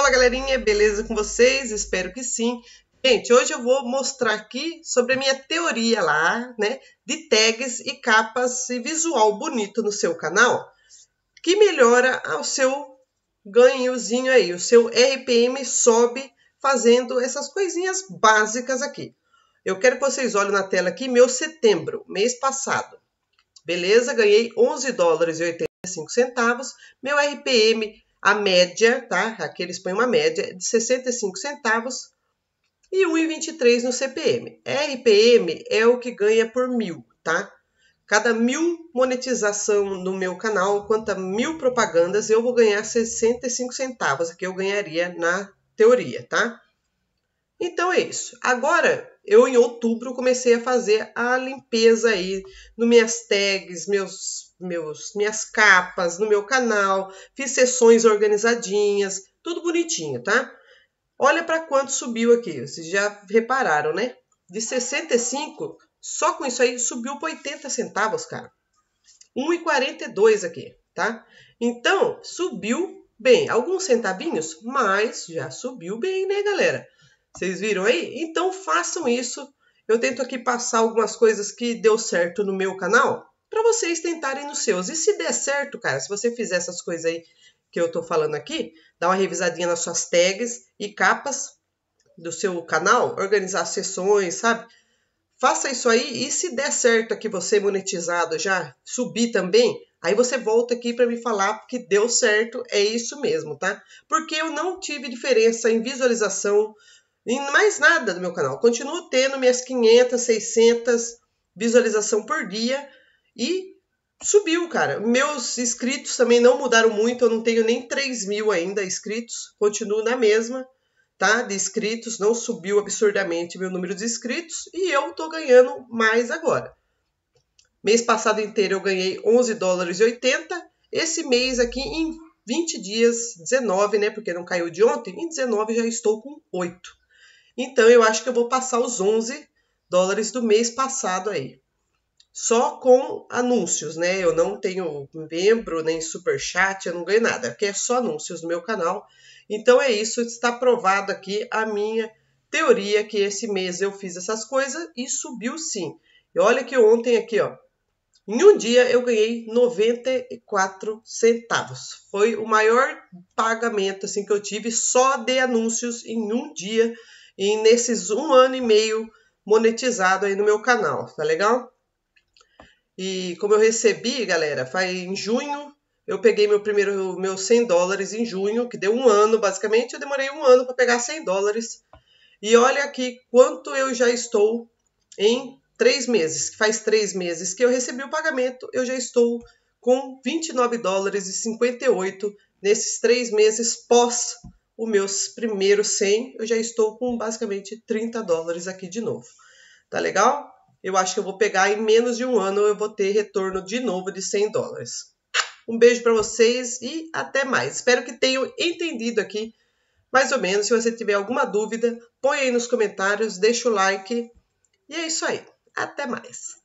Fala galerinha, beleza com vocês? Espero que sim. Gente, hoje eu vou mostrar aqui sobre a minha teoria lá, né, de tags e capas e visual bonito no seu canal, que melhora o seu ganhozinho aí, o seu RPM sobe fazendo essas coisinhas básicas aqui. Eu quero que vocês olhem na tela aqui meu setembro, mês passado. Beleza? Ganhei 11 dólares e 85 centavos. Meu RPM, a média, tá? Aqui eles põem uma média de 65 centavos e 1,23 no CPM. RPM é o que ganha por mil, tá? Cada mil monetização no meu canal, quanto a mil propagandas, eu vou ganhar 65 centavos, que eu ganharia na teoria, tá? Então é isso. Agora, eu em outubro comecei a fazer a limpeza aí no minhas tags, meus, meus, minhas capas, no meu canal, fiz sessões organizadinhas, tudo bonitinho, tá? Olha para quanto subiu aqui, vocês já repararam, né? De 65, só com isso aí subiu para 80 centavos, cara. 1,42 aqui, tá? Então, subiu bem, alguns centavinhos, mas já subiu bem, né, galera? Vocês viram aí? Então façam isso. Eu tento aqui passar algumas coisas que deu certo no meu canal para vocês tentarem nos seus. E se der certo, cara, se você fizer essas coisas aí que eu tô falando aqui, dá uma revisadinha nas suas tags e capas do seu canal, organizar sessões, sabe? Faça isso aí e se der certo aqui você monetizado já, subir também, aí você volta aqui para me falar que deu certo, é isso mesmo, tá? Porque eu não tive diferença em visualização, em mais nada do meu canal. Continuo tendo minhas 500, 600 visualização por dia e subiu, cara. Meus inscritos também não mudaram muito, eu não tenho nem 3 mil ainda inscritos, continuo na mesma, tá? De inscritos, não subiu absurdamente meu número de inscritos e eu tô ganhando mais agora. Mês passado inteiro eu ganhei 11 dólares e 80. Esse mês aqui em 20 dias, 19, né? Porque não caiu de ontem, em 19 já estou com 8. Então eu acho que eu vou passar os 11 dólares do mês passado aí só com anúncios, né? Eu não tenho membro nem super chat, eu não ganho nada, porque é só anúncios no meu canal. Então é isso, está provado aqui a minha teoria que esse mês eu fiz essas coisas e subiu sim. E olha que ontem aqui, ó, em um dia eu ganhei 94 centavos. Foi o maior pagamento assim que eu tive só de anúncios em um dia e nesses um ano e meio monetizado aí no meu canal, tá legal? E como eu recebi, galera, foi em junho, eu peguei meu primeiro, meus 100 dólares em junho, que deu um ano, basicamente, eu demorei um ano para pegar 100 dólares. E olha aqui quanto eu já estou em três meses, faz três meses que eu recebi o pagamento, eu já estou com 29 dólares e 58 nesses três meses pós os meus primeiros 100, eu já estou com basicamente 30 dólares aqui de novo. Tá legal? Eu acho que eu vou pegar em menos de um ano eu vou ter retorno de novo de 100 dólares. Um beijo para vocês e até mais. Espero que tenham entendido aqui mais ou menos. Se você tiver alguma dúvida, põe aí nos comentários, deixa o like. E é isso aí. Até mais.